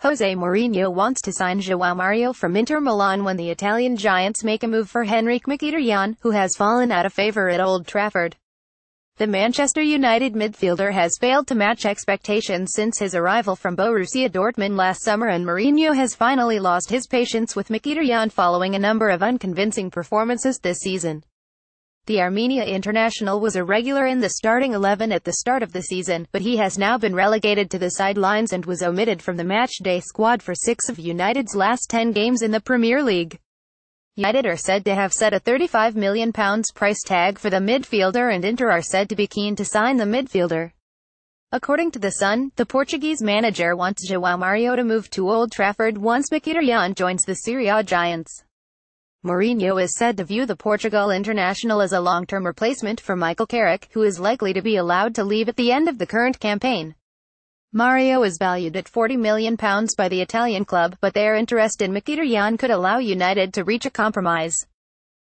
Jose Mourinho wants to sign João Mario from Inter Milan when the Italian Giants make a move for Henrikh Mkhitaryan, who has fallen out of favour at Old Trafford. The Manchester United midfielder has failed to match expectations since his arrival from Borussia Dortmund last summer and Mourinho has finally lost his patience with Mkhitaryan following a number of unconvincing performances this season. The Armenia international was a regular in the starting 11 at the start of the season, but he has now been relegated to the sidelines and was omitted from the matchday squad for six of United's last 10 games in the Premier League. United are said to have set a £35 million price tag for the midfielder and Inter are said to be keen to sign the midfielder. According to The Sun, the Portuguese manager wants João Mario to move to Old Trafford once Mkhitaryan joins the Serie A Giants. Mourinho is said to view the Portugal international as a long-term replacement for Michael Carrick, who is likely to be allowed to leave at the end of the current campaign. Mario is valued at £40 million by the Italian club, but their interest in Mkhitaryan could allow United to reach a compromise.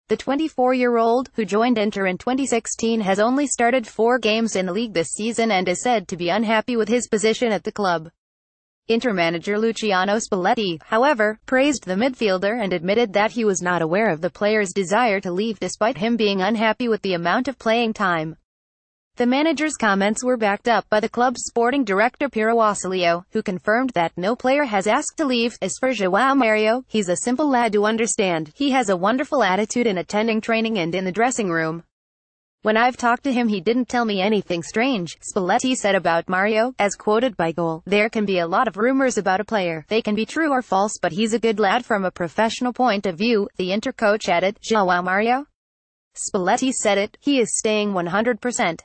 The 24-year-old, who joined Inter in 2016 has only started four games in the league this season and is said to be unhappy with his position at the club. Inter manager Luciano Spalletti, however, praised the midfielder and admitted that he was not aware of the player's desire to leave despite him being unhappy with the amount of playing time. The manager's comments were backed up by the club's sporting director Piero Ausilio, who confirmed that no player has asked to leave. As for João Mario, he's a simple lad to understand. He has a wonderful attitude in attending training and in the dressing room. When I've talked to him he didn't tell me anything strange, Spalletti said about Mario, as quoted by Goal. There can be a lot of rumors about a player. They can be true or false but he's a good lad from a professional point of view, the Inter coach added. João Mario? Spalletti said it, he is staying 100%.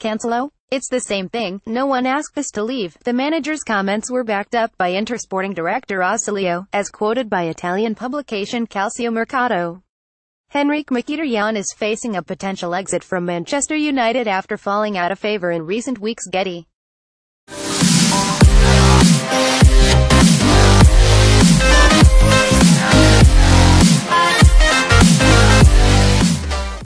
Cancelo? It's the same thing, no one asked us to leave. The manager's comments were backed up by Inter sporting director Ausilio, as quoted by Italian publication Calciomercato. Henrikh Mkhitaryan is facing a potential exit from Manchester United after falling out of favour in recent weeks Getty.